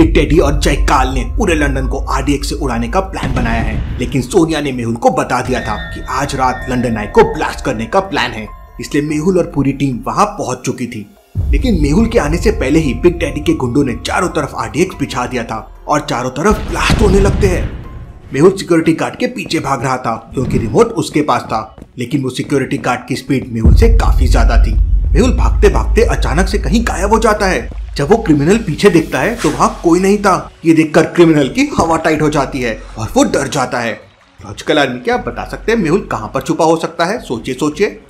Big daddy और जय काल ने पूरे लंदन को आरडीएक्स से उड़ाने का प्लान बनाया है। लेकिन सोनिया ने मेहुल को बता दिया था कि आज रात लंदन आई को ब्लास्ट करने का प्लान है। इसलिए मेहुल और पूरी टीम वहाँ पहुँच चुकी थी। लेकिन मेहुल के आने से पहले ही बिग डैडी के गुंडों ने चारों तरफ़ आरडीएक्स बिछा दिया था और चारों तरफ़ ब्लास्ट होने लगते हैं। मेहुल सिक्योरिटी गार्ड के पीछे भाग रहा था, क्योंकि रिमोट उसके पास था। लेकिन वो सिक्योरिटी गार्ड की स्पीड मेहुल से काफ़ी ज़्यादा थी। मेहुल भागते भागते अचानक से कहीं गायब हो जाता है। जब वो क्रिमिनल पीछे देखता है तो वहाँ कोई नहीं था। ये देखकर क्रिमिनल की हवा टाइट हो जाती है और वो डर जाता है। लॉजिकल आर्मी क्या बता सकते हैं? मेहुल कहाँ पर छुपा हो सकता है? सोचिए सोचिए।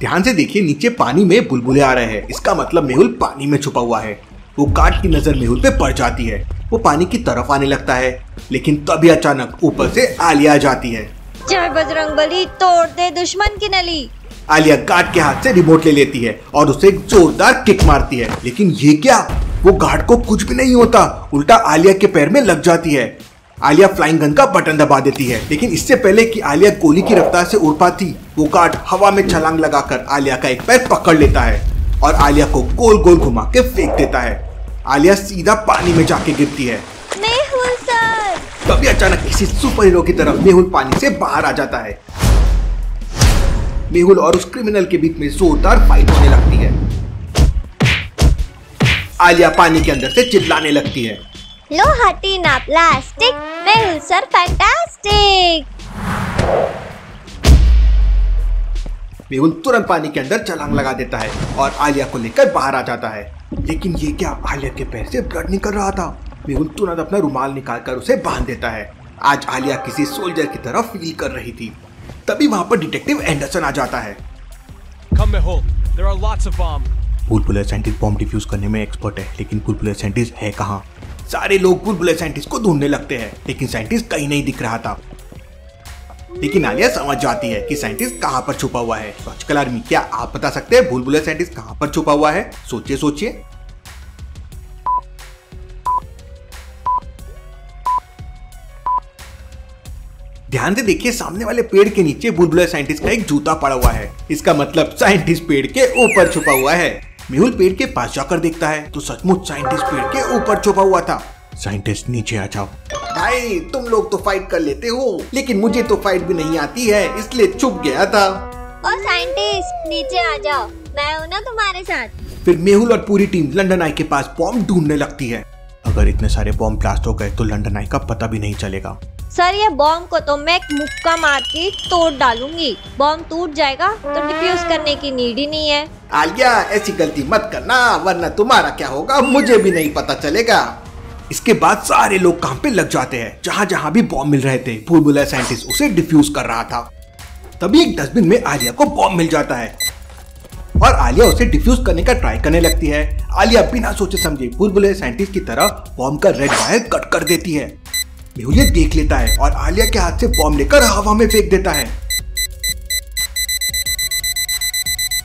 ध्यान से देखिए, नीचे पानी में बुलबुले आ रहे हैं। इसका मतलब मेहुल पानी में छुपा हुआ है। वो काट की नज़र मेहुल पे पड़ जाती है। वो पानी की तरफ़ आने लगता है। लेकिन तभी अचानक ऊपर से आलिया जाती है। जय बजरंग बली तोड़ दे दुश्मन की नली। आलिया गार्ड के हाथ से रिमोट ले लेती है और उसे एक जोरदार किक मारती है। लेकिन ये क्या? वो गार्ड को कुछ भी नहीं होता। उल्टा आलिया के पैर में लग जाती है। आलिया फ्लाइंग गन का बटन दबा देती है। लेकिन इससे पहले कि आलिया गोली की रफ्तार से उड़ पाती वो गार्ड हवा में छलांग लगाकर आलिया का एक पैर पकड़ लेता है और आलिया को गोल गोल घुमा के फेंक देता है। आलिया सीधा पानी में जाके गिरती है। तभी अचानक किसी सुपर हीरो की तरफ़ मेहुल पानी से बाहर आ जाता है। मेहुल और उस क्रिमिनल के बीच में जोरदार फाइट होने लगती है। आलिया पानी के अंदर से चिल्लाने लगती है। लो हटी ना plastic Mehul sir fantastic Mehul तुरंत पानी के अंदर छलांग लगा देता है और आलिया को लेकर बाहर आ जाता है। लेकिन ये क्या आलिया के पैर से ब्लड निकल रहा था? मेहुल तुरंत अपना रुमाल निकालकर उसे बाँध देता है। आज आलिया किसी सोल्जर की तरफ़ फील कर रही थी। तभी वहाँ पर डिटेक्टिव एंडरसन आ जाता है। Come Mehul. There are lots of bombs. बुलबुले साइंटिस्ट बॉम्ब डिफ्यूज करने में एक्सपर्ट है लेकिन बुलबुले साइंटिस्ट है कहाँ? सारे लोग बुलबुले साइंटिस्ट को ढूँढने लगते हैं लेकिन साइंटिस्ट कहीं नहीं दिख रहा था। लेकिन आलिया समझ जाती है कि साइंटिस्ट कहाँ पर छुपा हुआ है। लॉजिकल आर्मी क्या आप बता सकते हैं बुलबुले साइंटिस्ट कहाँ पर छुपा हुआ है? सोचिए सोचिए। ध्यान से देखिए सामने वाले पेड़ के नीचे बुलबुले साइंटिस्ट का एक जूता पड़ा हुआ है। इसका मतलब साइंटिस्ट पेड़ के ऊपर छुपा हुआ है। मेहुल पेड़ के पास जाकर देखता है तो सचमुच साइंटिस्ट पेड़ के ऊपर छुपा हुआ था। साइंटिस्ट नीचे आ जाओ। भाई तुम लोग तो फाइट कर लेते हो लेकिन मुझे तो फाइट भी नहीं आती है इसलिए छुप गया था। और साइंटिस्ट नीचे आ जाओ। मैं हूँ ना तुम्हारे साथ। फिर मेहुल और पूरी टीम लंदन आई के पास बॉम्ब ढूँढने लगती है। अगर इतने सारे बॉम्ब ब्लास्ट हो गए तो लंदन आई का पता भी नहीं चलेगा। सर, ये बॉम्ब को तो मैं एक मुक्का मार के तोड़ डालूँगी। बॉम्ब टूट जाएगा तो डिफ्यूज करने की नीड ही नहीं है। आलिया, ऐसी गलती मत करना, वरना तुम्हारा क्या होगा, मुझे भी नहीं पता चलेगा। इसके बाद सारे लोग काम पे लग जाते हैं? जहाँ जहाँ भी बॉम्ब मिल रहे थे बुलबुला साइंटिस्ट उसे डिफ्यूज कर रहा था। तभी एक डस्टबिन में आलिया को बॉम्ब मिल जाता है। और आलिया उसे डिफ्यूज करने का ट्राई करने लगती है। आलिया बिना सोचे समझे बुलबुले साइंटिस्ट की तरह बॉम्ब का रेड वायर कट कर देती है। मेहुल देख लेता है और आलिया के हाथ से बॉम्ब लेकर हवा में फेंक देता है।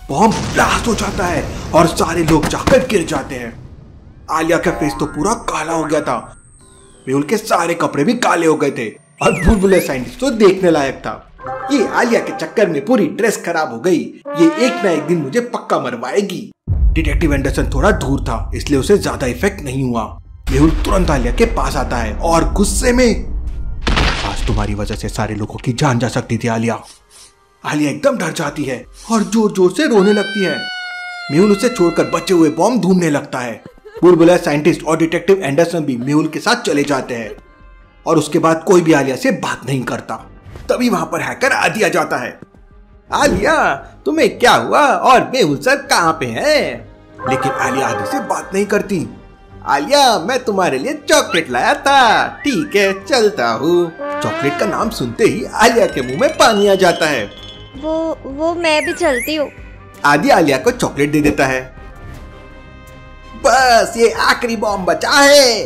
बॉम्ब ब्लास्ट हो जाता है और सारे लोग जाकर गिर जाते हैं। आलिया का फेस तो पूरा काला हो गया था। मेहुल के सारे कपड़े भी काले हो गए थे। और बुलबुले साइंटिस्ट तो देखने लायक था। ये आलिया के चक्कर में पूरी ड्रेस खराब हो गई। ये एक ना एक दिन मुझे पक्का मरवाएगी। डिटेक्टिव एंडरसन थोड़ा दूर था, इसलिए उसे ज़्यादा इफ़ेक्ट नहीं हुआ। मेहुल तुरंत आलिया के पास आता है और गुस्से में आज तुम्हारी वजह से सारे लोगों की जान जा सकती थी, आलिया। आलिया एकदम डर जाती है और ज़ोर ज़ोर से रोने लगती है। मेहुल उसे छोड़कर बचे हुए बॉम्ब ढूँढने लगता है। बुलबुला साइंटिस्ट और डिटेक्टिव एंडरसन भी मेहुल के साथ चले जाते हैं और उसके बाद कोई भी आलिया से बात नहीं करता। तभी वहाँ पर हैकर आ दिया जाता है। आलिया, तुम्हें क्या हुआ? और मेहुल सर कहाँ पे हैं? लेकिन आलिया आदि से बात नहीं करती। आलिया मैं तुम्हारे लिए चॉकलेट लाया था। ठीक है चलता हूँ। चॉकलेट का नाम सुनते ही आलिया के मुँह में पानी आ जाता है। वो वो मैं भी चलती हूँ। आदि आलिया को चॉकलेट दे देता है। बस ये आखिरी बॉम्ब बचा है।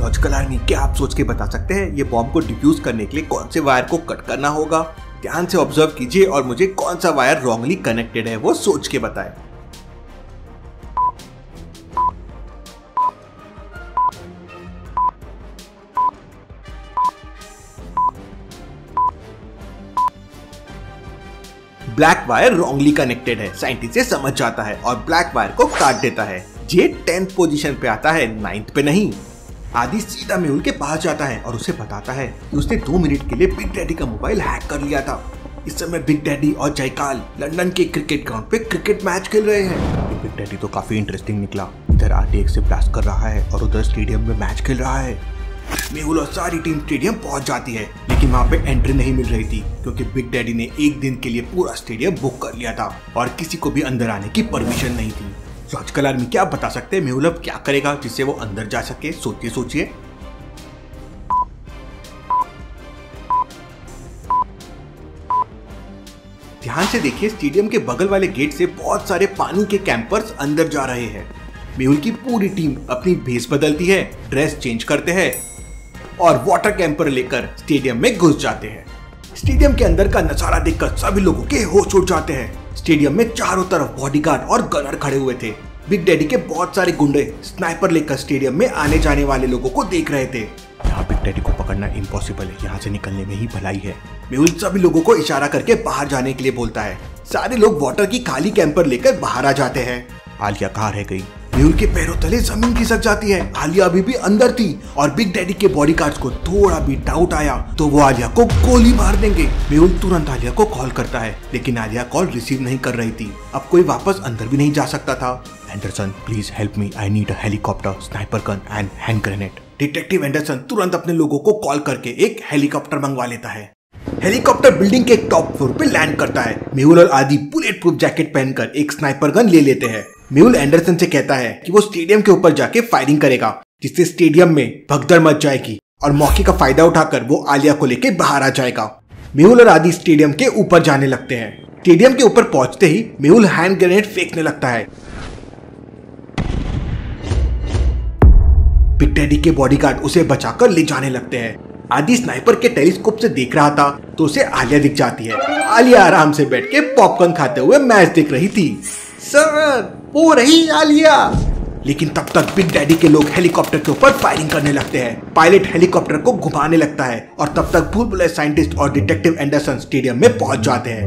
लॉजिकल आर्मी क्या आप सोच के बता सकते हैं ये बॉम्ब को डिफ्यूज करने के लिए कौन से वायर को कट करना होगा? ध्यान से ऑब्ज़र्व कीजिए और मुझे कौन सा वायर रॉन्गली कनेक्टेड है वो सोच के बताएँ। ब्लैक वायर रॉन्गली कनेक्टेड है। साइंटिस्ट ये समझ जाता है और ब्लैक वायर को काट देता है। जे टेंथ पोजीशन पे आता है नाइन्थ पे नहीं। आदि सीधा मेहुल के पास जाता है और उसे बताता है कि उसने दो मिनट के लिए बिग डैडी का मोबाइल हैक कर लिया था। इस समय बिग डैडी और जयकाल लंदन के क्रिकेट ग्राउंड पे क्रिकेट मैच खेल रहे हैं। बिग डैडी तो काफ़ी इंटरेस्टिंग निकला। इधर आरटीएक्स से ब्लास्ट कर रहा है और उधर स्टेडियम में मैच खेल रहा है। मेहुल और सारी टीम स्टेडियम पहुँच जाती है। लेकिन वहाँ पे एंट्री नहीं मिल रही थी, क्योंकि बिग डैडी ने एक दिन के लिए पूरा स्टेडियम बुक कर लिया था और किसी को भी अंदर आने की परमिशन नहीं थी। लॉजिकल आर्मी क्या बता सकते हैं? मेहुल अब क्या करेगा जिससे वो अंदर जा सके? सोचिए सोचिए। ध्यान से देखिए, स्टेडियम के बगल वाले गेट से बहुत सारे पानी के कैंपर्स अंदर जा रहे हैं। मेहुल की पूरी टीम अपनी भेस बदलती है ड्रेस चेंज करते हैं। और वाटर कैंपर लेकर स्टेडियम में घुस जाते हैं। स्टेडियम के अंदर का नज़ारा देखकर सभी लोगों के होश उड़ जाते हैं। स्टेडियम में चारों तरफ़ बॉडीगार्ड और गनर खड़े हुए थे। बिग डैडी के बहुत सारे गुंडे स्नाइपर लेकर स्टेडियम में आने जाने वाले लोगों को देख रहे थे। यहाँ बिग डैडी को पकड़ना इम्पॉसिबल है। यहाँ से निकलने में ही भलाई है। मेहुल सभी लोगों को इशारा करके बाहर जाने के लिए बोलता है। सारे लोग वाटर की खाली कैंपर लेकर बाहर आ जाते हैं। आलिया कहाँ रह गई? मेहुल के पैरों तले ज़मीन खिसक जाती है। आलिया अभी भी अंदर थी और बिग डैडी के बॉडी को थोड़ा भी डाउट आया। तो वो आलिया को गोली मार देंगे। मेहुल तुरंत आलिया को कॉल करता है, लेकिन आलिया कॉल रिसीव नहीं कर रही थी। अब कोई वापस अंदर भी नहीं जा सकता था। Anderson please help me I need a helicopter sniper gun and hand grenade detective Anderson तुरंत अपने लोगों को कॉल करके एक हेलीकॉप्टर मंगवा लेता है। हेलीकॉप्टर बिल्डिंग के टॉप फ्लोर पे लैंड करता है। मेहुल और आदि बुलेट प्रूफ जैकेट पहनकर एक स्नाइपर गन ले लेते हैं। मेहुल एंडरसन से कहता है कि वो स्टेडियम के ऊपर जाके फायरिंग करेगा, जिससे स्टेडियम में भगदड़ मच जाएगी और मौके का फ़ायदा उठाकर वो आलिया को लेके बाहर आ जाएगा। मेहुल और आदि स्टेडियम के ऊपर जाने लगते हैं। स्टेडियम के ऊपर पहुँचते ही मेहुल हैंड ग्रेनेड फेंकने लगता है। बिग डैडी के बॉडीगार्ड उसे बचाकर ले जाने लगते हैं। आदि स्नाइपर के टेलीस्कोप से देख रहा था तो उसे आलिया दिख जाती है। आलिया आराम से बैठ के पॉपकॉर्न खाते हुए मैच देख रही थी। सर वो रही आलिया। लेकिन तब तक बिग डैडी के लोग हेलीकॉप्टर के ऊपर फायरिंग करने लगते हैं। पायलट हेलीकॉप्टर को घुमाने लगता है और तब तक भूल भुलैया साइंटिस्ट और डिटेक्टिव एंडरसन स्टेडियम में पहुँच जाते हैं।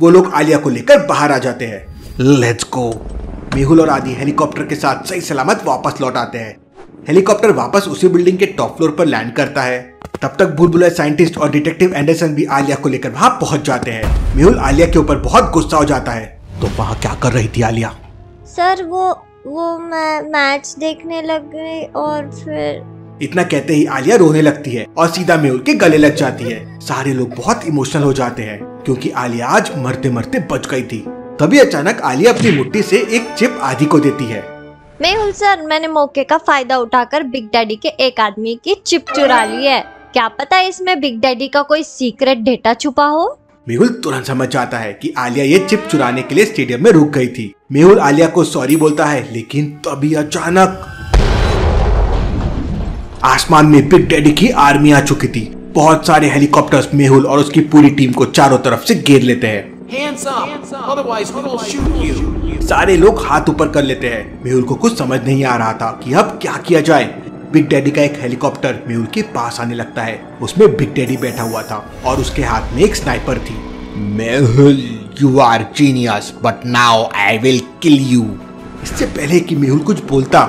वो लोग आलिया को लेकर बाहर आ जाते हैं। लेट्स गो मेहुल और आदि हेलीकॉप्टर के साथ सही सलामत वापस लौट आते हैं। हेलीकॉप्टर वापस उसी बिल्डिंग के टॉप फ्लोर पर लैंड करता है। तब तक बुलबुला साइंटिस्ट और डिटेक्टिव एंडरसन भी आलिया को लेकर वहाँ पहुँच जाते हैं। मेहुल आलिया के ऊपर बहुत गुस्सा हो जाता है। तो वहाँ क्या कर रही थी आलिया? सर वो वो मैं मैच देखने लग गई और फिर इतना कहते ही आलिया रोने लगती है और सीधा मेहुल के गले लग जाती है। सारे लोग बहुत इमोशनल हो जाते हैं क्योंकि आलिया आज मरते मरते बच गई थी। तभी अचानक आलिया अपनी मुट्ठी से एक चिप आदि को देती है। मेहुल सर, मैंने मौके का फ़ायदा उठाकर बिग डैडी के एक आदमी की चिप चुरा ली है। क्या पता इसमें बिग डैडी का कोई सीक्रेट डेटा छुपा हो? मेहुल तुरंत समझ जाता है कि आलिया ये चिप चुराने के लिए स्टेडियम में रुक गई थी। मेहुल आलिया को सॉरी बोलता है, लेकिन तभी अचानक आसमान में बिग डैडी की आर्मी आ चुकी थी। बहुत सारे हेलीकॉप्टर्स मेहुल और उसकी पूरी टीम को चारों तरफ़ से घेर लेते हैं। Hands up, otherwise we will shoot you. सारे लोग हाथ ऊपर कर लेते हैं। मेहुल को कुछ समझ नहीं आ रहा था कि अब क्या किया जाए। बिग डैडी का एक हेलीकॉप्टर मेहुल के पास आने लगता है। उसमें बिग डैडी बैठा हुआ था और उसके हाथ में एक स्नाइपर थी। Mehul you are genius but now I will kill you इससे पहले कि मेहुल कुछ बोलता।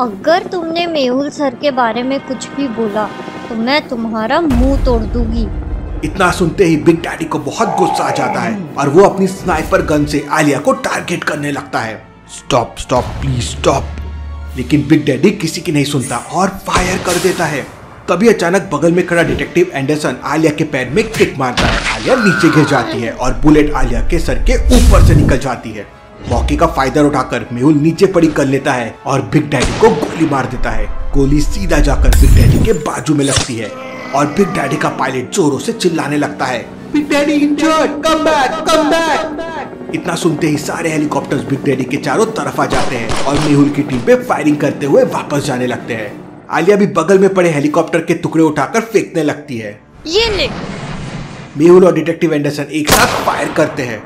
अगर तुमने मेहुल सर के बारे में कुछ भी बोला तो मैं तुम्हारा मुँह तोड़ दूँगी। इतना सुनते ही बिग डैडी को बहुत गुस्सा आ जाता है और वो अपनी स्नाइपर गन से आलिया को टारगेट करने लगता है। Stop stop, please, stop. लेकिन बिग डैडी किसी की नहीं सुनता और फायर कर देता है। तभी अचानक बगल में खड़ा डिटेक्टिव एंडरसन आलिया के पैर में किक मारता है। आलिया नीचे गिर जाती है और बुलेट आलिया के सर के ऊपर से निकल जाती है। मौके का फ़ायदा उठाकर मेहुल नीचे पड़ी कर लेता है और बिग डैडी को गोली मार देता है। गोली सीधा जाकर बिग डैडी के बाजू में लगती है। और बिग डैडी का पायलट जोरों से चिल्लाने लगता है। Big daddy injured come back come back इतना सुनते ही सारे हेलीकॉप्टर्स बिग डैडी के चारों तरफ़ आ जाते हैं और मेहुल की टीम पे फायरिंग करते हुए वापस जाने लगते हैं। आलिया भी बगल में पड़े हेलीकॉप्टर के टुकड़े उठाकर फेंकने लगती है। ये ले। मेहुल और डिटेक्टिव एंडरसन एक साथ फायर करते हैं।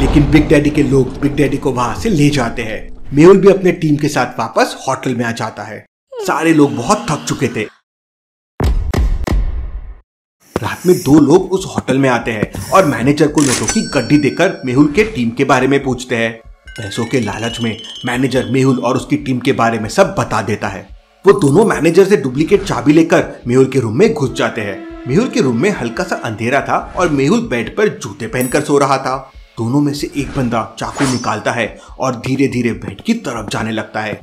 लेकिन बिग डैडी के लोग बिग डैडी को वहाँ से ले जाते हैं। मेहुल भी अपने टीम के साथ वापस होटल में आ जाता है। सारे लोग बहुत थक चुके थे। रात में दो लोग उस होटल में आते हैं और मैनेजर को नोटों की गड्डी देकर मेहुल के टीम के बारे में पूछते हैं। पैसों के लालच में मैनेजर मेहुल और उसकी टीम के बारे में सब बता देता है। वो दोनों मैनेजर से डुप्लीकेट चाबी लेकर मेहुल के रूम में घुस जाते हैं। मेहुल के रूम में हल्का सा अंधेरा था और मेहुल बेड पर जूते पहनकर सो रहा था। दोनों में से एक बंदा चाकू निकालता है और धीरे धीरे बेड की तरफ़ जाने लगता है।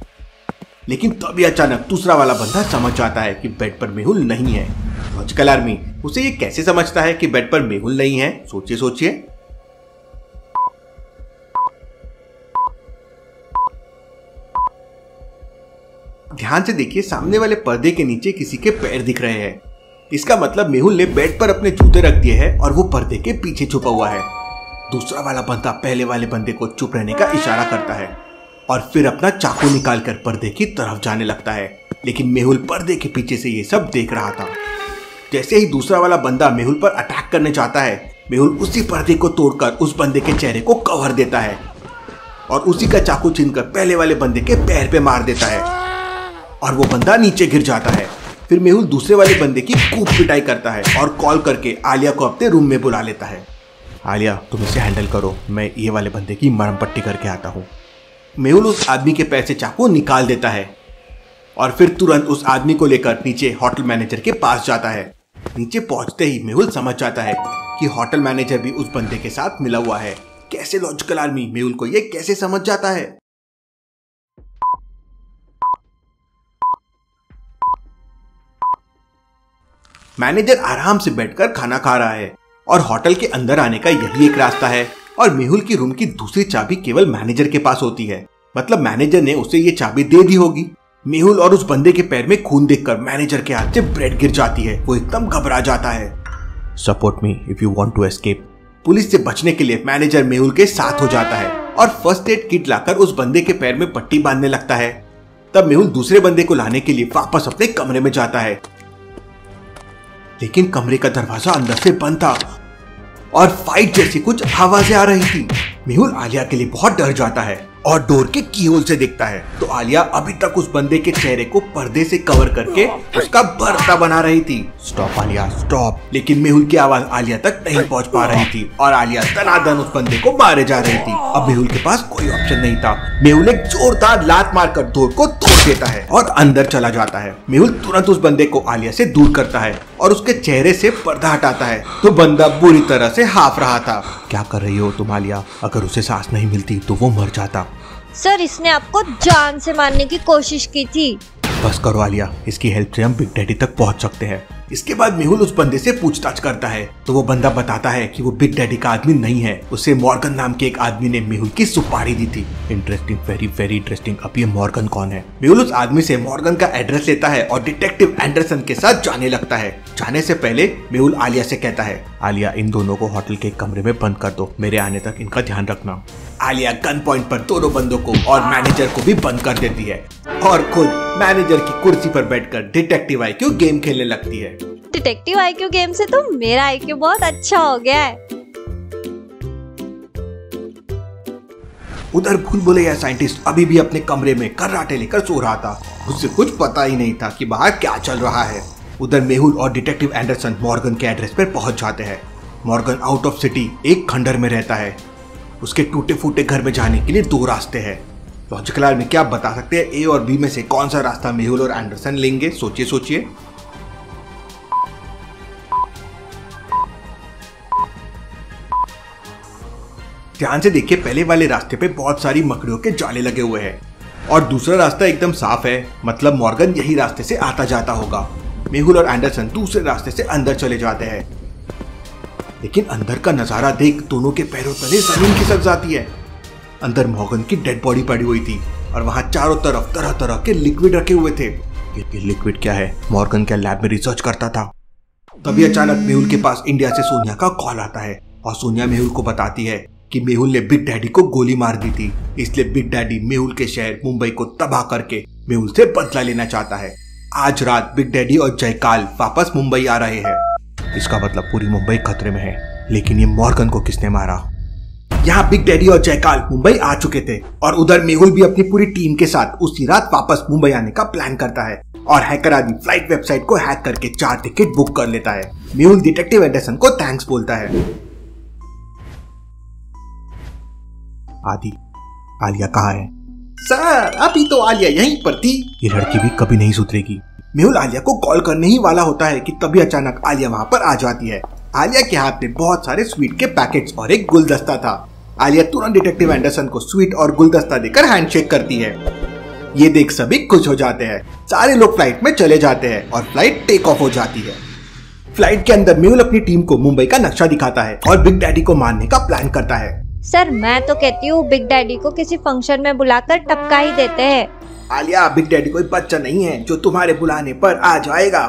लेकिन तभी अचानक दूसरा वाला बंदा समझ जाता है कि बेड पर मेहुल नहीं है। लॉजिकल आर्मी, उसे ये कैसे समझता है कि बेड पर मेहुल नहीं है? सोचिए सोचिए। ध्यान से देखिए, सामने वाले पर्दे के नीचे किसी के पैर दिख रहे हैं। इसका मतलब मेहुल ने बेड पर अपने जूते रख दिए हैं और वो पर्दे के पीछे छुपा हुआ है। दूसरा वाला बंदा पहले वाले बंदे को चुप रहने का इशारा करता है। और फिर अपना चाकू निकालकर पर्दे की तरफ़ जाने लगता है। लेकिन मेहुल पर्दे के पीछे से ये सब देख रहा था। जैसे ही दूसरा वाला बंदा मेहुल पर अटैक करने जाता है, मेहुल उसी पर्दे को तोड़कर उस बंदे के चेहरे को कवर देता है और उसी का चाकू छीनकर पहले वाले बंदे के पैर पे मार देता है और वो बंदा नीचे गिर जाता है। फिर मेहुल दूसरे वाले बंदे की खूब पिटाई करता है और कॉल करके आलिया को अपने रूम में बुला लेता है। आलिया, तुम इसे हैंडल करो। मैं ये वाले बंदे की मरम पट्टी करके आता हूँ। मेहुल उस आदमी के पैर से चाकू निकाल देता है और फिर तुरंत उस आदमी को लेकर नीचे होटल मैनेजर के पास जाता है। नीचे पहुँचते ही मेहुल समझ जाता है कि होटल मैनेजर भी उस बंदे के साथ मिला हुआ है। कैसे लॉजिकल आर्मी मेहुल को यह कैसे समझ जाता है? मैनेजर आराम से बैठकर खाना खा रहा है और होटल के अंदर आने का यही एक रास्ता है। और मेहुल की रूम की दूसरी चाबी केवल मैनेजर के पास होती है। मतलब मैनेजर ने उसे ये चाबी दे दी होगी। मेहुल और उस बंदे के पैर में खून देखकर मैनेजर के हाथ से ब्रेड गिर जाती है। वो एकदम घबरा जाता है। Support me if you want to escape police से बचने के लिए मैनेजर मेहुल के साथ हो जाता है और फ़र्स्ट एड किट लाकर उस बंदे के पैर में पट्टी बांधने लगता है। तब मेहुल दूसरे बंदे को लाने के लिए वापस अपने कमरे में जाता है। लेकिन कमरे का दरवाज़ा अंदर से बंद था। और फाइट जैसी कुछ आवाज़ें आ रही थी। मेहुल आलिया के लिए बहुत डर जाता है। और डोर के की कीहोल से देखता है। तो आलिया अभी तक उस बंदे के चेहरे को पर्दे से कवर करके उसका बर्ता बना रही थी। स्टॉप आलिया स्टॉप लेकिन मेहुल की आवाज़ आलिया तक नहीं पहुँच पा रही थी और आलिया तनादन उस बंदे को मारे जा रही थी। अब मेहुल के पास कोई ऑप्शन नहीं था। मेहुल एक जोरदार लात मारकर डोर को तोड़ देता है और अंदर चला जाता है। मेहुल तुरंत उस बंदे को आलिया से दूर करता है और उसके चेहरे से पर्दा हटाता है। तो बंदा बुरी तरह से हाफ़ रहा था। क्या कर रही हो तुम आलिया? अगर उसे सांस नहीं मिलती तो वो मर जाता। सर, इसने आपको जान से मारने की कोशिश की थी। बस करो आलिया इसकी हेल्प से हम बिग डैडी तक पहुँच सकते हैं। इसके बाद मेहुल उस बंदे से पूछताछ करता है। तो वो बंदा बताता है कि वो बिग डैडी का आदमी नहीं है। उसे मॉर्गन नाम के एक आदमी ने मेहुल की सुपारी दी थी। इंटरेस्टिंग वेरी वेरी इंटरेस्टिंग अब ये मॉर्गन कौन है? मेहुल उस आदमी से मॉर्गन का एड्रेस लेता है और डिटेक्टिव एंडरसन के साथ जाने लगता है। जाने से पहले मेहुल आलिया से कहता है, आलिया, इन दोनों को होटल के कमरे में बंद कर दो। मेरे आने तक इनका ध्यान रखना। आलिया गन पॉइंट पर दोनों बंदों को और मैनेजर को भी बंद कर देती है। और खुद मैनेजर की कुर्सी पर बैठकर डिटेक्टिव आई क्यों गेम खेलने लगती है। डिटेक्टिव आईक्यू गेम से तो मेरा आईक्यू बहुत अच्छा हो गया है। उधर भूल भुलैया साइंटिस्ट अभी भी अपने कमरे में कर्राटे लेकर सो रहा था। उससे कुछ पता ही नहीं था कि बाहर क्या चल रहा है। उधर मेहुल और डिटेक्टिव एंडरसन मॉर्गन के एड्रेस पर पहुँच जाते हैं। मॉर्गन आउट ऑफ़ सिटी एक खंडर में रहता है। उसके टूटे फूटे घर में जाने के लिए दो रास्ते हैं। लॉजिकल आर में क्या आप बता सकते हैं? ए और बी में से कौन सा रास्ता मेहुल और एंडरसन लेंगे? सोचिए सोचिए। ध्यान से देखिए, पहले वाले रास्ते पे बहुत सारी मकड़ियों के जाले लगे हुए हैं। और दूसरा रास्ता एकदम साफ़ है। मतलब मॉर्गन यही रास्ते से आता जाता होगा। मेहुल और एंडरसन दूसरे रास्ते से अंदर चले जाते हैं। लेकिन अंदर का नज़ारा देख दोनों के पैरों तले ज़मीन खिसक जाती है। अंदर मॉर्गन की डेड बॉडी पड़ी हुई थी और वहाँ चारों तरफ़ तरह तरह के लिक्विड रखे हुए थे। ये लिक्विड क्या है? मॉर्गन क्या लैब में रिसर्च करता था? तभी अचानक मेहुल के पास इंडिया से सोनिया का कॉल आता है और सोनिया मेहुल को बताती है कि मेहुल ने बिग डैडी को गोली मार दी थी। इसलिए बिग डैडी मेहुल के शहर मुंबई को तबाह करके मेहुल से बदला लेना चाहता है। आज रात बिग डैडी और जयकाल वापस मुंबई आ रहे हैं। इसका मतलब पूरी मुंबई खतरे में है लेकिन ये मॉर्गन को किसने मारा? यहाँ बिग डैडी और जयकाल मुंबई आ चुके थे और उधर मेहुल भी अपनी पूरी टीम के साथ उसी रात वापस मुंबई आने का प्लान करता है और हैकर आदि फ़्लाइट वेबसाइट को हैक करके चार टिकट बुक कर लेता है। मेहुल डिटेक्टिव एंडरसन को थैंक्स बोलता है। आदि आलिया कहाँ है? सर अभी तो आलिया यहीं पर थी। ये लड़की भी कभी नहीं सुधरेगी। मेहुल आलिया को कॉल करने ही वाला होता है कि तभी अचानक आलिया वहाँ पर आ जाती है। आलिया के हाथ में बहुत सारे स्वीट के पैकेट्स और एक गुलदस्ता था। आलिया तुरंत डिटेक्टिव एंडरसन को स्वीट और गुलदस्ता देकर हैंडशेक करती है। ये देख सभी खुश हो जाते हैं। सारे लोग फ़्लाइट में चले जाते हैं और फ़्लाइट टेक ऑफ़ हो जाती है। फ़्लाइट के अंदर मेहुल अपनी टीम को मुंबई का नक्शा दिखाता है और बिग डैडी को मारने का प्लान करता है। सर, मैं तो कहती हूँ बिग डैडी को किसी फ़ंक्शन में बुलाकर टपका ही देते हैं। आलिया बिग डैडी कोई बच्चा नहीं है जो तुम्हारे बुलाने पर आ जाएगा।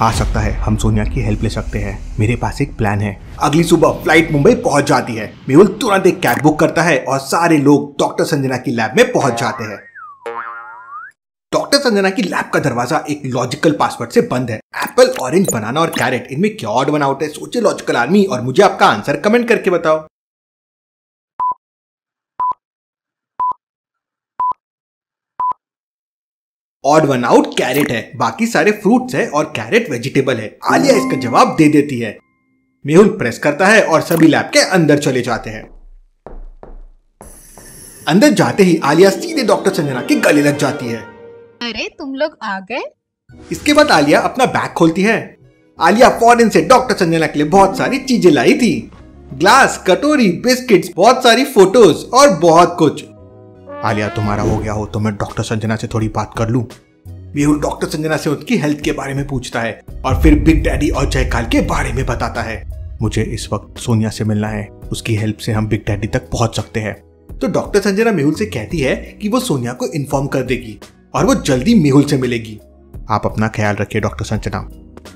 आ सकता है। हम सोनिया की हेल्प ले सकते हैं। मेरे पास एक प्लान है। अगली सुबह फ़्लाइट मुंबई पहुँच जाती है। मेहुल तुरंत एक कैब बुक करता है और सारे लोग डॉक्टर संजना की लैब में पहुँच जाते हैं। डॉक्टर संजना की लैब का दरवाज़ा एक लॉजिकल पासवर्ड से बंद है। एप्पल ऑरेंज बनाना और कैरेट इनमें क्या ऑड बनाउट है? सोचे लॉजिकल आर्मी और मुझे आपका आंसर कमेंट करके बताओ। ऑड वन आउट कैरेट है। बाकी सारे फ्रूट्स है और कैरेट वेजिटेबल है। आलिया इसका जवाब दे देती है। मेहुल प्रेस करता है और सभी लैब के अंदर चले जाते हैं। अंदर जाते ही आलिया सीधे डॉक्टर संजना के गले लग जाती है। अरे तुम लोग आ गए? इसके बाद आलिया अपना बैग खोलती है। आलिया फॉरन से डॉक्टर संजना के लिए बहुत सारी चीज़ें लाई थी। ग्लास कटोरी बिस्किट्स बहुत सारी फ़ोटोज़ और बहुत कुछ। आलिया, तुम्हारा हो गया हो तो मैं डॉक्टर संजना से थोड़ी बात कर लूँ। मेहुल डॉक्टर संजना से उनकी हेल्थ के बारे में पूछता है और फिर बिग डैडी और जयकाल के बारे में बताता है। मुझे इस वक्त सोनिया से मिलना है। उसकी हेल्प से हम बिग डैडी तक पहुँच सकते हैं। तो डॉक्टर संजना मेहुल से कहती है कि वो सोनिया को इन्फॉर्म कर देगी और वो जल्दी मेहुल से मिलेगी। आप अपना ख्याल रखिए डॉक्टर संजना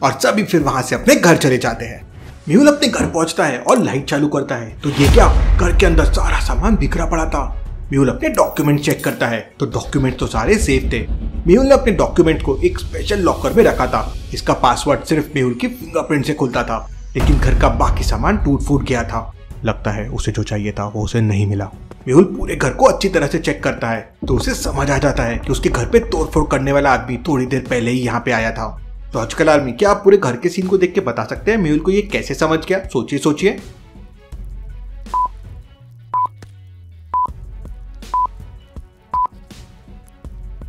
और सभी फिर वहाँ से अपने घर चले जाते हैं। मेहुल अपने घर पहुँचता है और लाइट चालू करता है। तो ये क्या? घर के अंदर सारा सामान बिखरा पड़ा था। मेहुल अपने डॉक्यूमेंट चेक करता है। तो डॉक्यूमेंट तो सारे सेफ़ थे। मेहुल ने अपने डॉक्यूमेंट को एक स्पेशल लॉकर में रखा था। इसका पासवर्ड सिर्फ़ मेहुल की फिंगरप्रिंट से खुलता था। लेकिन घर का बाकी सामान टूट फूट गया था। लगता है उसे जो चाहिए था, वो उसे नहीं मिला। मेहुल पूरे घर को अच्छी तरह से चेक करता है। तो उसे समझ आ जाता है कि उसके घर पे तोड़फोड़ करने वाला आदमी थोड़ी देर पहले ही यहाँ पे आया था। तो आजकल आर्मी क्या आप पूरे घर के सीन को देख के बता सकते हैं? मेहुल को ये कैसे समझ गया? सोचिए सोचिए।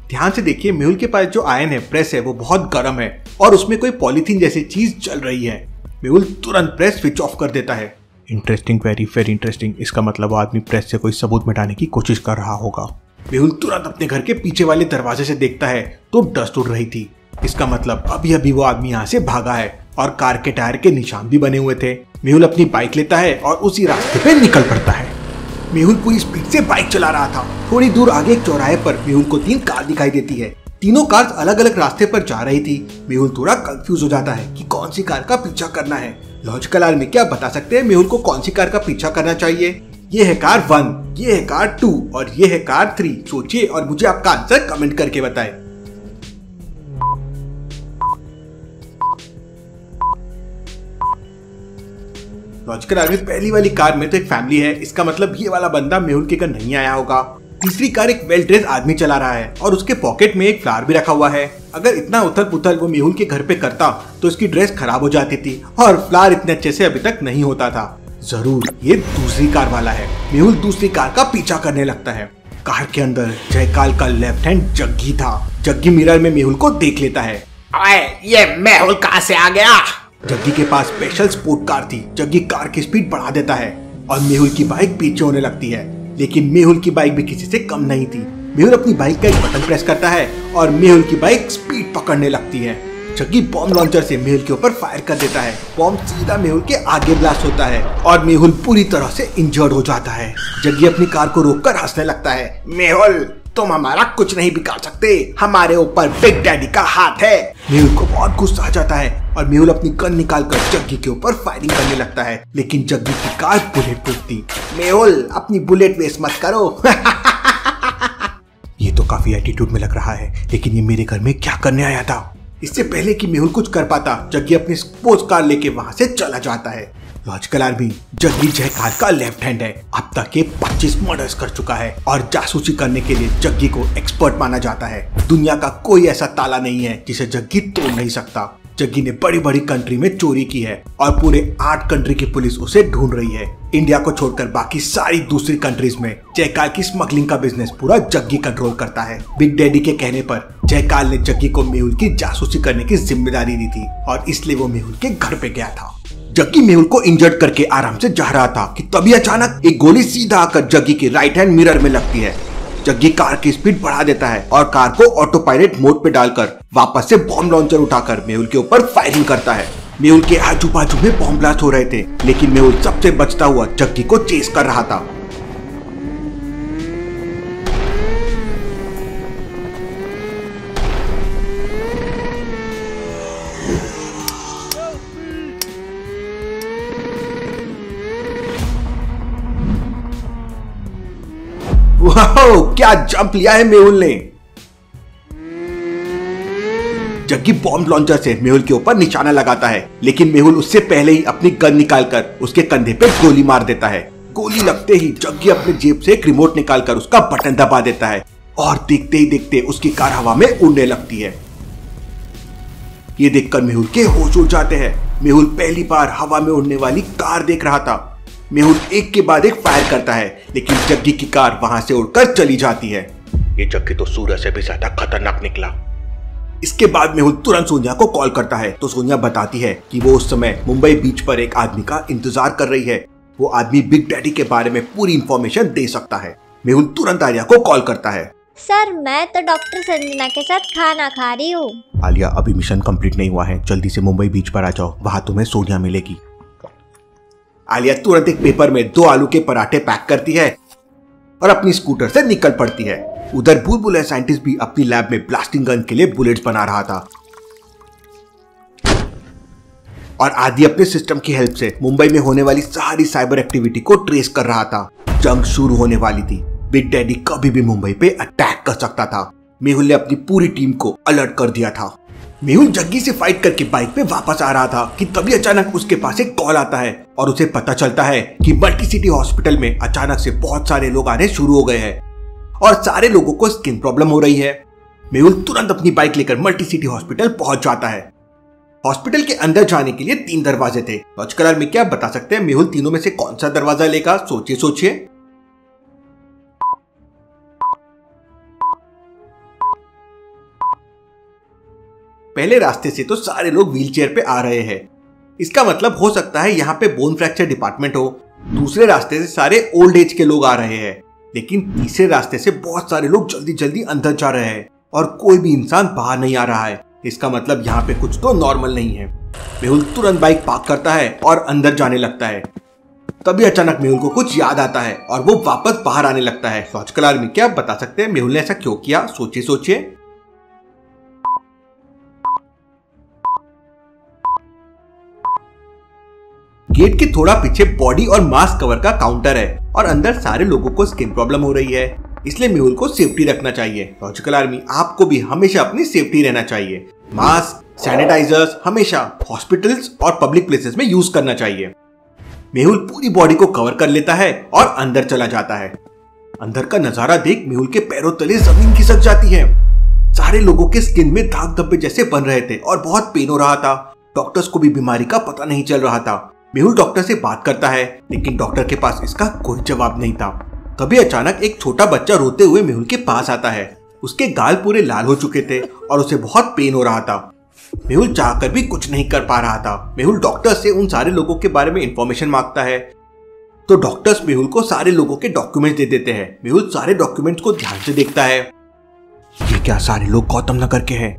ध्यान से देखिए, मेहुल के पास जो आयन है प्रेस है, वो बहुत गर्म है और उसमें कोई पॉलीथीन जैसी चीज़ चल रही है। मेहुल तुरंत प्रेस स्विच ऑफ़ कर देता है। इंटरेस्टिंग वेरी वेरी इंटरेस्टिंग इसका मतलब आदमी प्रेस से कोई सबूत मिटाने की कोशिश कर रहा होगा। मेहुल तुरंत अपने घर के पीछे वाले दरवाजे से देखता है तो डस्ट उड़ रही थी। इसका मतलब अभी अभी वो आदमी यहाँ से भागा है और कार के टायर के निशान भी बने हुए थे। मेहुल अपनी बाइक लेता है और उसी रास्ते पे निकल पड़ता है। मेहुल पूरी स्पीड से बाइक चला रहा था। थोड़ी दूर आगे एक चौराहे पर मेहुल को तीन कार दिखाई देती है। तीनों कार अलग अलग रास्ते पर जा रही थी। मेहुल थोड़ा कंफ्यूज हो जाता है कि कौन सी कार का पीछा करना है। लॉजिकल आर्मी क्या बता सकते हैं मेहुल को कौन सी कार का पीछा करना चाहिए? ये है कार वन ये है कार टू और ये है कार थ्री सोचिए और मुझे आपका आंसर कमेंट करके बताएँ। लॉजिकल आर्मी पहली वाली कार में तो एक फैमिली है। इसका मतलब ये वाला बंदा मेहुल के घर नहीं आया होगा। तीसरी कार एक वेल ड्रेस आदमी चला रहा है और उसके पॉकेट में एक फ्लावर भी रखा हुआ है। अगर इतना उथल पुथल वो मेहुल के घर पे करता तो उसकी ड्रेस खराब हो जाती थी और फ्लावर इतने अच्छे से अभी तक नहीं होता था। ज़रूर, ये दूसरी कार वाला है। मेहुल दूसरी कार का पीछा करने लगता है। कार के अंदर जयकाल का लेफ़्ट हैंड जग्गी था। जग्गी मिरर में मेहुल को देख लेता है। ये मेहुल कहाँ से आ गया? जग्गी के पास स्पेशल स्पोर्ट कार थी। जग्गी कार की स्पीड बढ़ा देता है और मेहुल की बाइक पीछे होने लगती है। लेकिन मेहुल की बाइक भी किसी से कम नहीं थी। मेहुल अपनी बाइक का एक बटन प्रेस करता है और मेहुल की बाइक स्पीड पकड़ने लगती है। जग्गी बॉम्ब लॉन्चर से मेहुल के ऊपर फायर कर देता है। बॉम्ब सीधा मेहुल के आगे ब्लास्ट होता है और मेहुल पूरी तरह से इंजर्ड हो जाता है। जग्गी अपनी कार को रोककर हंसने लगता है। मेहुल! तुम हमारा कुछ नहीं बिगाड़ सकते। हमारे ऊपर बिग डैडी का हाथ है। मेहुल को बहुत गुस्सा आ जाता है और मेहुल अपनी गन निकाल कर जग्गी के ऊपर फायरिंग करने लगता है। लेकिन जग्गी की कार बुलेट थी मेहुल अपनी बुलेट वेस्ट मत करो। ये तो काफ़ी एटीट्यूड में लग रहा है, लेकिन ये मेरे घर में क्या करने आया था? इससे पहले कि मेहुल कुछ कर पाता जग्गी अपनी स्पोर्ट्स कार लेके वहाँ से चला जाता है। लॉजिकल आर्मी जग्गी जयकाल का लेफ़्ट हैंड है। अब तक ये 25 मर्डर्स कर चुका है और जासूसी करने के लिए जग्गी को एक्सपर्ट माना जाता है। दुनिया का कोई ऐसा ताला नहीं है जिसे जग्गी तोड़ नहीं सकता। जग्गी ने बड़ी बड़ी कंट्री में चोरी की है और पूरे आठ कंट्री की पुलिस उसे ढूंढ रही है। इंडिया को छोड़कर बाकी सारी दूसरी कंट्रीज़ में जयकाल की स्मगलिंग का बिज़नेस पूरा जग्गी कंट्रोल करता है। बिग डैडी के कहने पर जयकाल ने जग्गी को मेहुल की जासूसी करने की ज़िम्मेदारी दी थी और इसलिए वो मेहुल के घर पे गया था। जग्गी मेहुल को इंजर्ड करके आराम से जा रहा था कि तभी अचानक एक गोली सीधा आकर जग्गी के राइट हैंड मिरर में लगती है। जग्गी कार की स्पीड बढ़ा देता है और कार को ऑटो पायलट मोड पे डालकर वापस से बॉम्ब लॉन्चर उठाकर मेहुल के ऊपर फायरिंग करता है। मेहुल के आजू बाजू में बॉम्ब ब्लास्ट हो रहे थे, लेकिन मेहुल सबसे बचता हुआ जग्गी को चेस कर रहा था। वाओ, क्या जंप लिया है मेहुल ने? जग्गी बॉम्ब लॉन्चर से मेहुल के ऊपर निशाना लगाता है, लेकिन मेहुल उससे पहले ही अपनी गन निकालकर उसके कंधे पे गोली मार देता है। गोली लगते ही जग्गी अपने जेब से एक रिमोट निकालकर उसका बटन दबा देता है और देखते ही देखते उसकी कार हवा में उड़ने लगती है। ये देखकर मेहुल के होश उड़ जाते हैं। मेहुल पहली बार हवा में उड़ने वाली कार देख रहा था। मेहुल एक के बाद एक फायर करता है लेकिन जग्गी की कार वहाँ से उड़कर चली जाती है। ये जग्गी तो सूरज से भी ज़्यादा खतरनाक निकला। इसके बाद मेहुल तुरंत सोनिया को कॉल करता है तो सोनिया बताती है कि वो उस समय मुंबई बीच पर एक आदमी का इंतज़ार कर रही है। वो आदमी बिग डैडी के बारे में पूरी इंफॉर्मेशन दे सकता है। मेहुल तुरंत आर्या को कॉल करता है। सर मैं तो डॉक्टर संजना के साथ खाना खा रही हूँ। आलिया अभी मिशन कंप्लीट नहीं हुआ है। जल्दी से मुंबई बीच पर आ जाओ। वहाँ तुम्हें सोनिया मिलेगी। आलिया तुरंत एक पेपर में दो आलू के पराठे पैक करती है और अपनी स्कूटर से निकल पड़ती है। उधर बुलबुल साइंटिस्ट भी अपनी लैब में ब्लास्टिंग गन के लिए बुलेट्स बना रहा था। और आदि अपने सिस्टम की हेल्प से मुंबई में होने वाली सारी साइबर एक्टिविटी को ट्रेस कर रहा था। जंग शुरू होने वाली थी। बिग डैडी कभी भी मुंबई पे अटैक कर सकता था। मेहुल ने अपनी पूरी टीम को अलर्ट कर दिया था। मेहुल जग्गी से फाइट करके बाइक पे वापस आ रहा था कि तभी अचानक उसके पास एक कॉल आता है और उसे पता चलता है कि मल्टी सिटी हॉस्पिटल में अचानक से बहुत सारे लोग आने शुरू हो गए हैं और सारे लोगों को स्किन प्रॉब्लम हो रही है। मेहुल तुरंत अपनी बाइक लेकर मल्टी सिटी हॉस्पिटल पहुँच जाता है। हॉस्पिटल के अंदर जाने के लिए तीन दरवाजे थे। लॉजिकल क्या बता सकते हैं मेहुल तीनों में से कौन सा दरवाज़ा लेगा? सोचिए सोचिए। पहले रास्ते से तो सारे लोग व्हीलचेयर पे आ रहे हैं। इसका मतलब हो सकता है यहाँ पे बोन फ्रैक्चर डिपार्टमेंट हो। दूसरे रास्ते से सारे ओल्ड एज के लोग आ रहे हैं। लेकिन तीसरे रास्ते से बहुत सारे लोग जल्दी जल्दी अंदर जा रहे हैं और कोई भी इंसान बाहर नहीं आ रहा है। इसका मतलब यहाँ पे कुछ तो नॉर्मल नहीं है। मेहुल तुरंत बाइक पार्क करता है और अंदर जाने लगता है। तभी अचानक मेहुल को कुछ याद आता है और वो वापस बाहर आने लगता है। लॉजिकल आर्मी क्या बता सकते हैं? मेहुल ने ऐसा क्यों किया? सोचिए सोचिए। गेट के थोड़ा पीछे बॉडी और मास्क कवर का काउंटर है और अंदर सारे लोगों को स्किन प्रॉब्लम हो रही है। इसलिए मेहुल को सेफ्टी रखना चाहिए। लॉजिकल आर्मी, आपको भी हमेशा अपनी सेफ्टी रहना चाहिए। मास्क, सैनिटाइजर्स हमेशा हॉस्पिटल्स और पब्लिक प्लेसेस में यूज़ करना चाहिए। मेहुल पूरी बॉडी को कवर कर लेता है और अंदर चला जाता है। अंदर का नज़ारा देख मेहुल के पैरों तले ज़मीन खिसक जाती है। सारे लोगों के स्किन में दाग धब्बे जैसे बन रहे थे और बहुत पेन हो रहा था। डॉक्टर्स को भी बीमारी का पता नहीं चल रहा था। मेहुल डॉक्टर से बात करता है, लेकिन डॉक्टर के पास इसका कोई जवाब नहीं था। तभी अचानक एक छोटा बच्चा रोते हुए मेहुल के पास आता है। उसके गाल पूरे लाल हो चुके थे और उसे बहुत पेन हो रहा था। मेहुल चाहकर भी कुछ नहीं कर पा रहा था। मेहुल डॉक्टर से उन सारे लोगों के बारे में इंफॉर्मेशन माँगता है। तो डॉक्टर्स मेहुल को सारे लोगों के डॉक्यूमेंट्स दे देते हैं। मेहुल सारे डॉक्यूमेंट्स को ध्यान से देखता है। ये क्या सारे लोग गौतम नगर के हैं?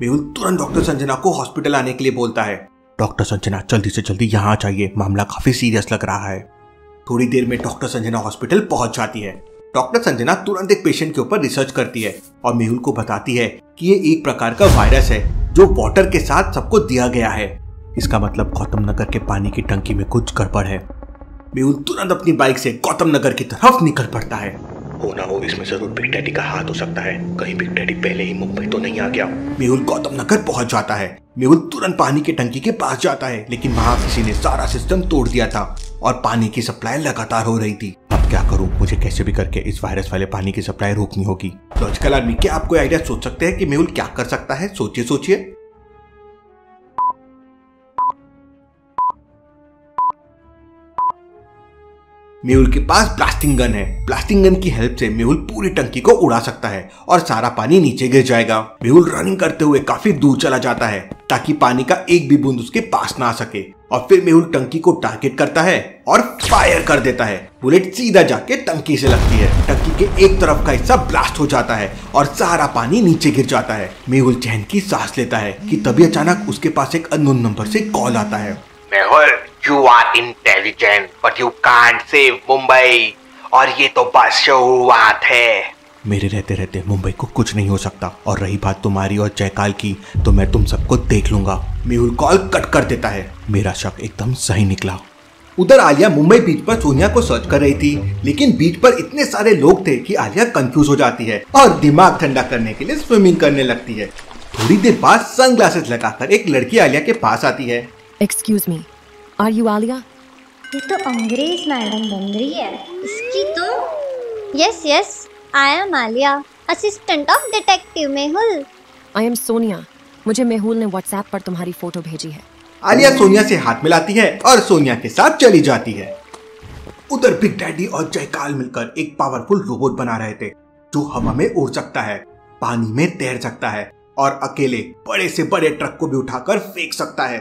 मेहुल तुरंत डॉक्टर संजना को हॉस्पिटल आने के लिए बोलता है। डॉक्टर संजना, जल्दी से जल्दी यहाँ आ मामला काफ़ी सीरियस लग रहा है। थोड़ी देर में डॉक्टर संजना हॉस्पिटल पहुँच जाती है। डॉक्टर संजना तुरंत एक पेशेंट के ऊपर रिसर्च करती है और मेहुल को बताती है कि ये एक प्रकार का वायरस है, जो वाटर के साथ सबको दिया गया है। इसका मतलब गौतम नगर के पानी की टंकी में कुछ गड़बड़ है। मेहुल तुरंत अपनी बाइक से गौतम नगर की तरफ़ निकल पड़ता है। हो ना हो, इसमें ज़रूर बिग डैडी का हाथ हो सकता है। कहीं बिग डैडी पहले ही मुंबई तो नहीं आ गया। मेहुल गौतम नगर पहुँच जाता है। मेहुल तुरंत पानी की टंकी के पास जाता है, लेकिन वहाँ किसी ने सारा सिस्टम तोड़ दिया था और पानी की सप्लाई लगातार हो रही थी। अब क्या करूँ? मुझे कैसे भी करके इस वायरस वाले पानी की सप्लाई रोकनी होगी। लॉजिकल आदमी, क्या आप कोई आइडिया सोच सकते हैं कि मेहुल क्या कर सकता है? सोचिए सोचिए। मेहुल के पास ब्लास्टिंग गन है। ब्लास्टिंग गन की हेल्प से मेहुल पूरी टंकी को उड़ा सकता है और सारा पानी नीचे गिर जाएगा। मेहुल रनिंग करते हुए काफ़ी दूर चला जाता है, ताकि पानी का एक भी बूंद उसके पास ना आ सके। और फिर मेहुल टंकी को टारगेट करता है और फायर कर देता है। बुलेट सीधा जाके टंकी से लगती है। टंकी के एक तरफ़ का हिस्सा ब्लास्ट हो जाता है और सारा पानी नीचे गिर जाता है। मेहुल चैन की सांस लेता है कि तभी अचानक उसके पास एक अनोन नंबर से कॉल आता है। Mehul you are intelligent but you can't save Mumbai और ये तो बस शुरुआत है। मेरे रहते रहते मुंबई को कुछ नहीं हो सकता। और रही बात तुम्हारी और जयकाल की तो मैं तुम सबको देख लूँगा। मेहुल कॉल कट कर देता है। मेरा शक एकदम सही निकला। उधर आलिया मुंबई बीच पर सोनिया को सर्च कर रही थी लेकिन बीच पर इतने सारे लोग थे कि आलिया कंफ्यूज हो जाती है और दिमाग ठंडा करने के लिए स्विमिंग करने लगती है। थोड़ी देर बाद सनग्लासेस लगाकर एक लड़की आलिया के पास आती है। Excuse me, are you Alia? ये तो अंग्रेज़ मैडम बन रही है। इसकी तो yes yes I am Alia assistant of detective Mehul I am Sonia. मुझे मेहुल ने व्हाट्सएप पर तुम्हारी फ़ोटो भेजी है। आलिया सोनिया से हाथ मिलाती है और सोनिया के साथ चली जाती है। उधर बिग डैडी और जयकाल मिलकर एक पावरफुल रोबोट बना रहे थे जो हवा में उड़ सकता है पानी में तैर सकता है और अकेले बड़े से बड़े ट्रक को भी उठाकर फेंक सकता है।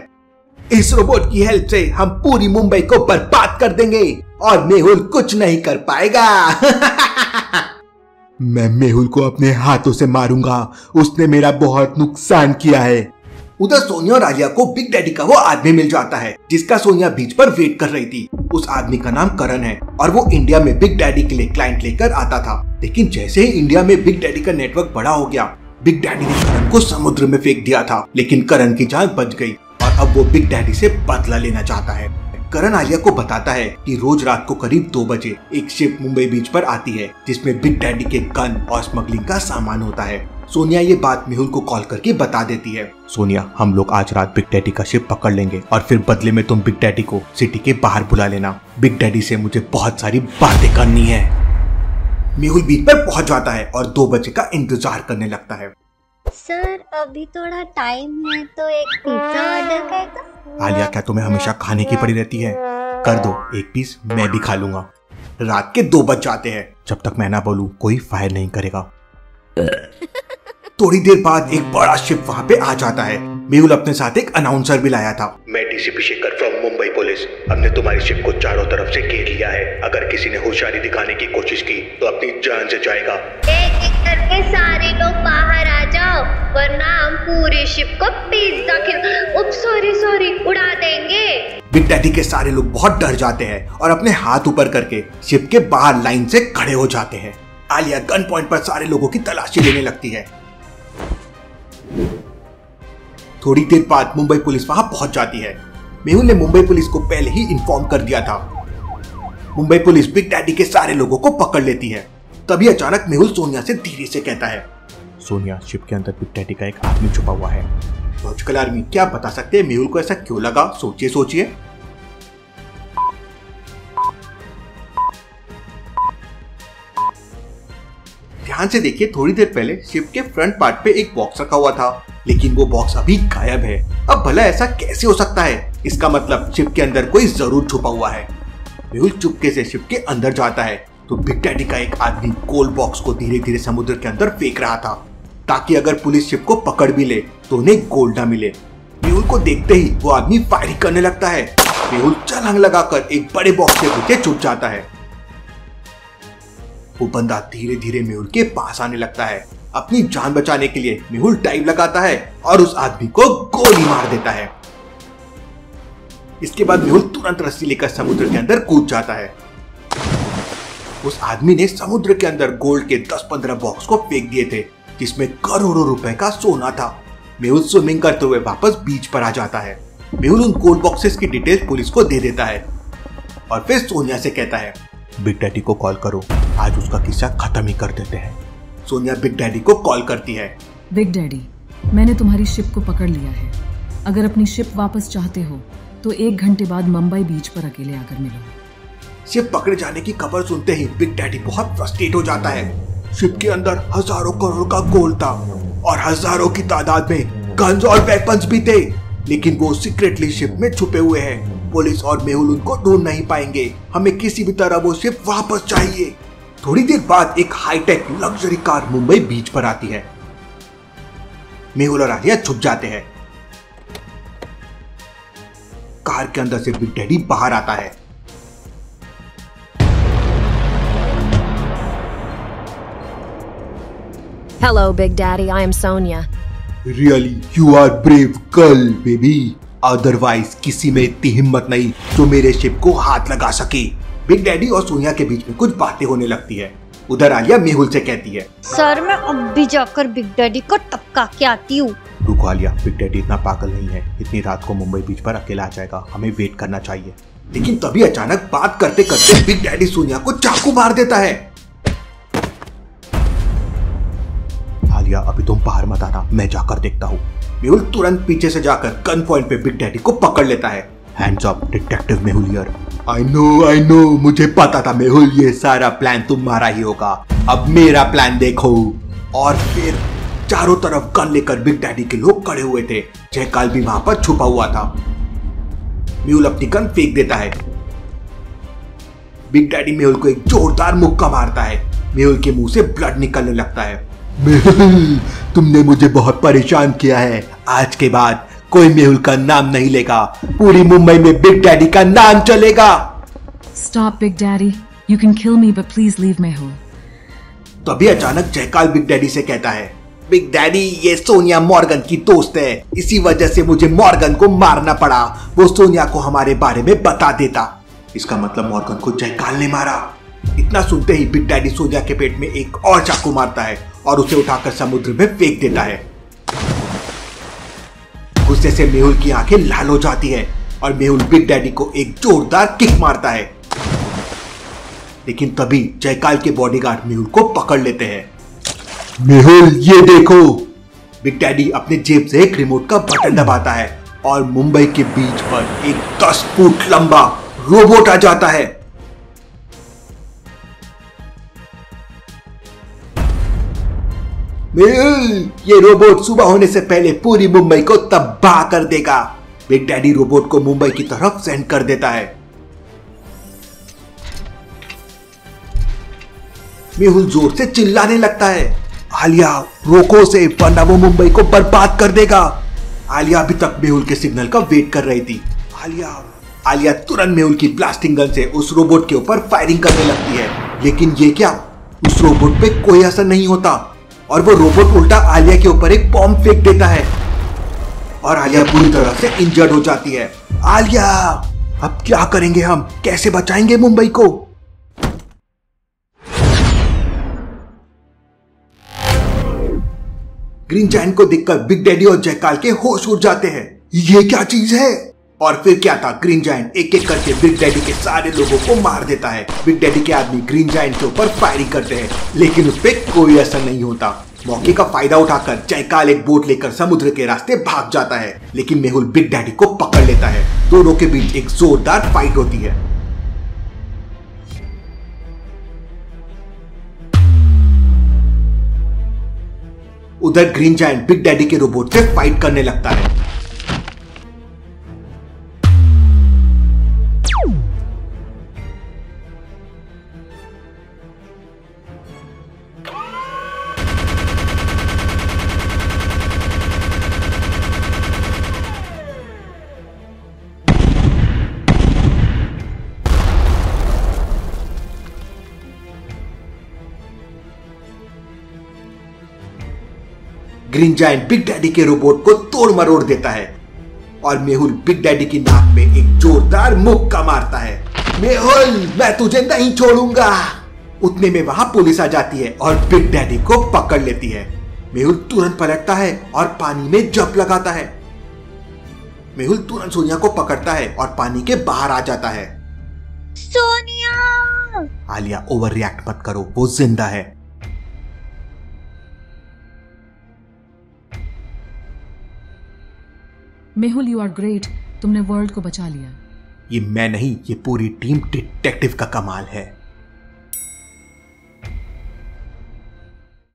इस रोबोट की हेल्प से हम पूरी मुंबई को बर्बाद कर देंगे और मेहुल कुछ नहीं कर पाएगा। मैं मेहुल को अपने हाथों से मारूँगा। उसने मेरा बहुत नुकसान किया है। उधर सोनिया और आलिया को बिग डैडी का वो आदमी मिल जाता है, जिसका सोनिया बीच पर वेट कर रही थी। उस आदमी का नाम करण है और वो इंडिया में बिग डैडी के लिए क्लाइंट लेकर आता था। लेकिन जैसे ही इंडिया में बिग डैडी का नेटवर्क बड़ा हो गया बिग डैडी ने करण को समुद्र में फेंक दिया था, लेकिन करण की जान बच गई। अब वो बिग डैडी से बदला लेना चाहता है। करण आलिया को बताता है कि रोज रात को करीब दो बजे एक शिप मुंबई बीच पर आती है, जिसमें बिग डैडी के गन और स्मगलिंग का सामान होता है। सोनिया ये बात मेहुल को कॉल करके बता देती है। सोनिया, हम लोग आज रात बिग डैडी का शिप पकड़ लेंगे और फिर बदले में तुम बिग डैडी को सिटी के बाहर बुला लेना। बिग डैडी से मुझे बहुत सारी बातें करनी है। मेहुल बीच पर पहुँच जाता है और दो बजे का इंतज़ार करने लगता है। सर अभी थोड़ा टाइम है तो एक पिज्जा ऑर्डर कर दो। आलिया क्या तुम्हें हमेशा खाने की पड़ी रहती है? कर दो एक पीस मैं भी खा लूँगा। रात के दो बज जाते हैं। जब तक मैं ना बोलूँ कोई फायर नहीं करेगा। थोड़ी देर बाद एक बड़ा शिप वहाँ पे आ जाता है। मेहुल अपने साथ एक अनाउंसर भी लाया था। मैं DCP Shekhar from Mumbai police हमने तुम्हारी शिप को चारों तरफ़ से घेर लिया है। अगर किसी ने होशियारी दिखाने की कोशिश की तो अपनी जान से जाएगा। एक एक करके सारे लोग जाओ, वरना हम पूरी शिप को पिज्जा खिला उप सॉरी सॉरी उड़ा देंगे। बिग डैडी के सारे लोग बहुत डर जाते हैं और अपने हाथ ऊपर करके शिप के बाहर लाइन से खड़े हो जाते हैं। आलिया गन पॉइंट पर सारे लोगों की तलाशी लेने लगती है। थोड़ी देर बाद मुंबई पुलिस वहाँ पहुँच जाती है। मेहुल ने मुंबई पुलिस को पहले ही इन्फॉर्म कर दिया था। मुंबई पुलिस बिग डैडी के सारे लोगों को पकड़ लेती है। तभी अचानक मेहुल सोनिया से धीरे से कहता है सोनिया शिप के अंदर डैडी का एक आदमी छुपा हुआ है। लॉजिकल आर्मी क्या बता सकते हैं? मेहुल को ऐसा क्यों लगा? सोचिए सोचिए। ध्यान से देखिए, थोड़ी देर पहले शिप के फ्रंट पार्ट पे एक बॉक्स रखा हुआ था, लेकिन वो बॉक्स अभी गायब है। अब भला ऐसा कैसे हो सकता है? इसका मतलब शिप के अंदर कोई ज़रूर छुपा हुआ है। मेहुल चुपके से शिप के अंदर जाता है तो बिग डैडी का एक आदमी गोल्ड बॉक्स को धीरे धीरे समुद्र के अंदर फेंक रहा था। ताकि अगर पुलिस शिप को पकड़ भी ले तो उन्हें गोल्ड ना मिले। मेहुल को देखते ही वो आदमी फायरिंग करने लगता है। मेहुल छलांग लगाकर एक बड़े बॉक्स के पीछे छुप जाता है। वो बंदा धीरे धीरे मेहुल के पास आने लगता है। अपनी जान बचाने के लिए मेहुल डाइव लगाता है और उस आदमी को गोली मार देता है। इसके बाद मेहुल तुरंत रस्सी लेकर समुद्र के अंदर कूद जाता है। उस आदमी ने समुद्र के अंदर गोल्ड के 10-15 बॉक्स को फेंक दिए थे। जिसमें करोड़ों रुपए का सोना था। मेहुल स्विमिंग करते हुए वापस बीच पर आ जाता है। मेहुल उन गोल्ड बॉक्सेस की डिटेल पुलिस को दे देता है। और फिर सोनिया से कहता है बिग डैडी को कॉल करो। आज उसका किस्सा खत्म ही कर देते हैं। सोनिया बिग डैडी को कॉल करती है। बिग डैडी मैंने तुम्हारी शिप को पकड़ लिया है। अगर अपनी शिप वापस चाहते हो तो एक घंटे बाद मुंबई बीच पर अकेले आकर मिलो। शिप पकड़े जाने की खबर सुनते ही बिग डैडी बहुत फ्रस्ट्रेट हो जाता है। शिप के अंदर हज़ारों करोड़ का गोल्ड था और हज़ारों की तादाद में गन्स और वेपन्स भी थे। लेकिन वो सीक्रेटली शिप में छुपे हुए हैं। पुलिस और मेहुल उनको ढूंढ नहीं पाएँगे। हमें किसी भी तरह वो शिप वापस चाहिए। थोड़ी देर बाद एक hi tech luxury car Mumbai beach पर आती है। मेहुल और आलिया छुप जाते हैं। कार के अंदर से बिग डैडी बाहर आता है। Hello, Big Daddy. I am Sonia. Really you are brave girl baby otherwise किसी में इतनी हिम्मत नहीं जो मेरे शिप को हाथ लगा सके। बिग डैडी और सोनिया के बीच में कुछ बातें होने लगती है। उधर आलिया मेहुल से कहती है। सर मैं अब भी जाकर बिग डैडी को टपका के आती हूँ। रुको आलिया बिग डैडी इतना पागल नहीं है। इतनी रात को मुंबई बीच पर अकेला आ जाएगा। हमें वेट करना चाहिए। लेकिन तभी अचानक बात करते करते बिग डैडी सोनिया को चाकू मार देता है। आलिया अभी तुम बाहर मत आना। मैं जाकर देखता हूँ। मेहुल तुरंत पीछे से जाकर गन पॉइंट पे बिग डैडी को पकड़ लेता है। Hands up detective here I know I know मुझे पता था मेहुल ये सारा प्लान तुम्हारा ही होगा। अब मेरा प्लान देखो। और फिर चारों तरफ़ गन लेकर बिग डैडी के लोग खड़े हुए थे। जयकाल भी वहाँ पर छुपा हुआ था। मेहुल अपनी गन फेंक देता है। बिग डैडी मेहुल को एक जोरदार मुक्का मारता है। मेहुल के मुँह से ब्लड निकलने लगता है। मेहुल तुमने मुझे बहुत परेशान किया है। आज के बाद कोई मेहुल का नाम नहीं लेगा। पूरी मुंबई में बिग डैडी का नाम चलेगा। Stop, Big Daddy. You can kill me, but please leave Mehul. तभी अचानक जयकाल बिग डैडी से कहता है बिग डैडी ये सोनिया मॉर्गन की दोस्त है। इसी वजह से मुझे मॉर्गन को मारना पड़ा। वो सोनिया को हमारे बारे में बता देता। इसका मतलब मॉर्गन को जयकाल ने मारा। इतना सुनते ही बिग डैडी सोनिया के पेट में एक और चाकू मारता है। और उसे उठाकर समुद्र में फेंक देता है। गुस्से से मेहुल की आँखें लाल हो जाती है और मेहुल बिग डैडी को एक जोरदार किक मारता है। लेकिन तभी जयकाल के बॉडीगार्ड मेहुल को पकड़ लेते हैं। मेहुल, ये देखो। बिग डैडी अपने जेब से एक रिमोट का बटन दबाता है और मुंबई के बीच पर एक दस फुट लंबा रोबोट आ जाता है। ये रोबोट सुबह होने से पहले पूरी मुंबई को तबाह कर देगा। बिग डैडी रोबोट को मुंबई की तरफ़ सेंड कर देता है। मेहुल ज़ोर से चिल्लाने लगता है। आलिया रोको से, वरना वो मुंबई को बर्बाद कर देगा। आलिया अभी तक मेहुल के सिग्नल का वेट कर रही थी। आलिया आलिया तुरंत मेहुल की ब्लास्टिंग गन से उस रोबोट के ऊपर फायरिंग करने लगती है। लेकिन ये क्या? उस रोबोट पे कोई असर नहीं होता। और वो रोबोट उल्टा आलिया के ऊपर एक बॉम्ब फेंक देता है। और आलिया पूरी तरह से इंजर्ड हो जाती है। आलिया, अब क्या करेंगे हम? कैसे बचाएँगे मुंबई को? ग्रीन जैंट को देखकर बिग डैडी और जयकाल के होश उड़ जाते हैं। ये क्या चीज़ है? और फिर क्या था? ग्रीन जाइंट एक एक करके बिग डैडी के सारे लोगों को मार देता है। बिग डैडी के आदमी ग्रीन जाइंट के ऊपर फायरिंग करते हैं, लेकिन उस पर कोई असर नहीं होता। मौके का फ़ायदा उठाकर जयकाल एक बोट लेकर समुद्र के रास्ते भाग जाता है, लेकिन मेहुल बिग डैडी को पकड़ लेता है। दोनों के बीच एक जोरदार फाइट होती है। उधर ग्रीन जाइंट बिग डैडी के रोबोट से फाइट करने लगता है। ग्रीन जाइंट बिग डैडी के रोबोट को तोड़ मरोड़ देता है। और मेहुल बिग डैडी की नाक में एक जोरदार मुक्का मारता है। मेहुल मैं तुझे नहीं छोड़ूँगा। उतने में वहाँ पुलिस आ जाती है और बिग डैडी को पकड़ लेती है। मेहुल तुरंत पलटता है और पानी में जप लगाता है। मेहुल तुरंत सोनिया को पकड़ता है और पानी के बाहर आ जाता है। सोनिया! आलिया ओवर रिएक्ट मत करो वो ज़िंदा है। मेहुल यू आर ग्रेट तुमने वर्ल्ड को बचा लिया। ये मैं नहीं, ये पूरी टीम डिटेक्टिव का कमाल है।